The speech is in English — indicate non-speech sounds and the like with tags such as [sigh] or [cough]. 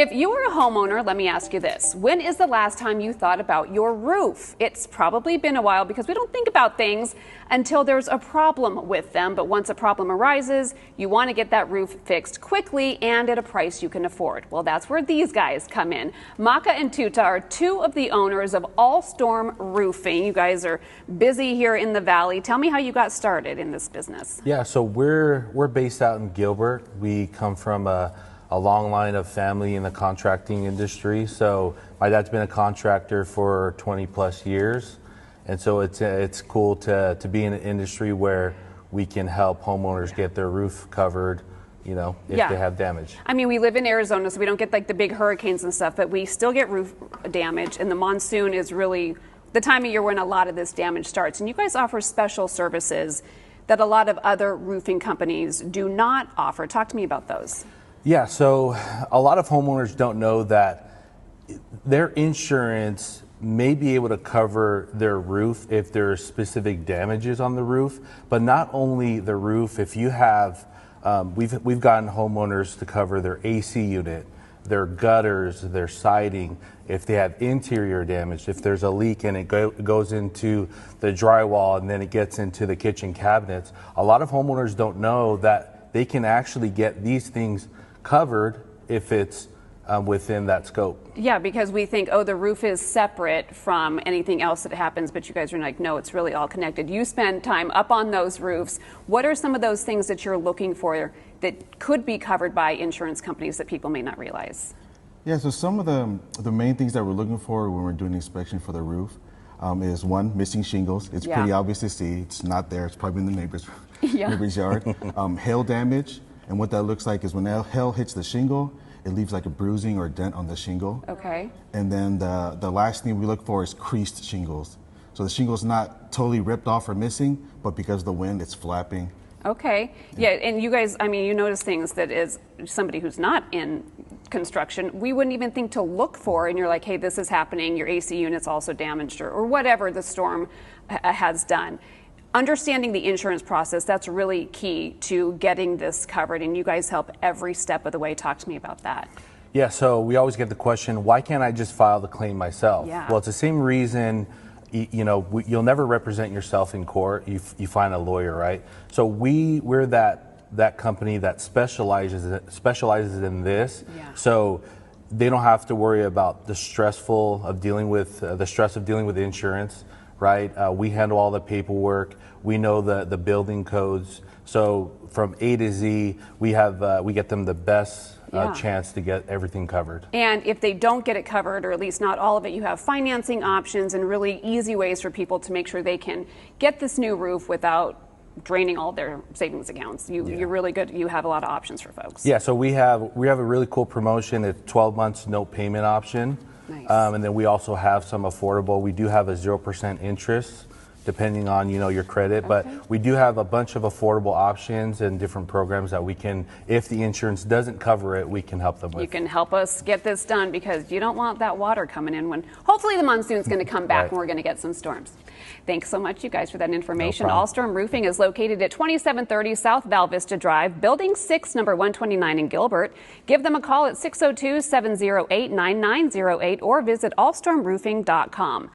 If you are a homeowner, let me ask you this. When is the last time you thought about your roof? It's probably been a while because we don't think about things until there's a problem with them. But once a problem arises, you want to get that roof fixed quickly and at a price you can afford. Well, that's where these guys come in. Maka and Tuta are two of the owners of All Storm Roofing. You guys are busy here in the valley. Tell me how you got started in this business. Yeah, so we're we're based out in Gilbert. We come from a a long line of family in the contracting industry. So my dad's been a contractor for 20 plus years, and so it's it's cool to to be in an industry where we can help homeowners get their roof covered. You know, if Yeah. they have damage. I mean, we live in Arizona, so we don't get like the big hurricanes and stuff, but we still get roof damage, and the monsoon is really the time of year when a lot of this damage starts. And you guys offer special services that a lot of other roofing companies do not offer. Talk to me about those. Yeah, so a lot of homeowners don't know that their insurance may be able to cover their roof if there are specific damages on the roof, but not only the roof. If you have, um, we've we've gotten homeowners to cover their AC unit, their gutters, their siding. If they have interior damage, if there's a leak and it go, goes into the drywall and then it gets into the kitchen cabinets, a lot of homeowners don't know that they can actually get these things covered if it's um, within that scope. Yeah, because we think, oh, the roof is separate from anything else that happens, but you guys are like, no, it's really all connected. You spend time up on those roofs. What are some of those things that you're looking for that could be covered by insurance companies that people may not realize? Yeah, so some of the the main things that we're looking for when we're doing inspection for the roof um, is one missing shingles. It's Yeah. pretty obvious to see. It's not there. It's probably in the neighbor's [laughs] Yeah. neighbor's yard. [laughs] um, hail damage, and what that looks like is when hail hits the shingle, it leaves like a bruising or dent on the shingle. Okay. And then the the last thing we look for is creased shingles. So the shingle's not totally ripped off or missing, but because of the wind, it's flapping. Okay. Yeah, and you guys, I mean, you notice things that is somebody who's not in construction, we wouldn't even think to look for, and you're like, hey, this is happening, your AC unit's also damaged, or, or whatever the storm ha- has done. Understanding the insurance process, that's really key to getting this covered, and you guys help every step of the way. Talk to me about that. Yeah, so we always get the question, why can't I just file the claim myself? Yeah. Well, it's the same reason you know you'll never represent yourself in court. You, you find a lawyer, right? So we we're that that company that specializes specializes in this. Yeah. So they don't have to worry about the stressful of dealing with uh, the stress of dealing with insurance, right? Uh, we handle all the paperwork. We know the the building codes. So from A to Z, we have uh, we get them the best Yeah. uh, chance to get everything covered. And if they don't get it covered, or at least not all of it, you have financing options and really easy ways for people to make sure they can get this new roof without draining all their savings accounts. You, You're really good. You have a lot of options for folks. Yeah, so we have we have a really cool promotion. It's 12 months no payment option, Nice. um, and then we also have some affordable. We do have a zero percent interest, depending on you know your credit. Okay. But we do have a bunch of affordable options and different programs that we can, if the insurance doesn't cover it, we can help them with. You can help us get this done because you don't want that water coming in when hopefully the monsoon's going to come back Right. and we're going to get some storms. Thanks so much, you guys, for that information. problem. All Storm Roofing is located at 2730 South Val Vista Drive, Building 6, number 129 in Gilbert. Give them a call at 602 708 9908 or visit allstormroofing.com.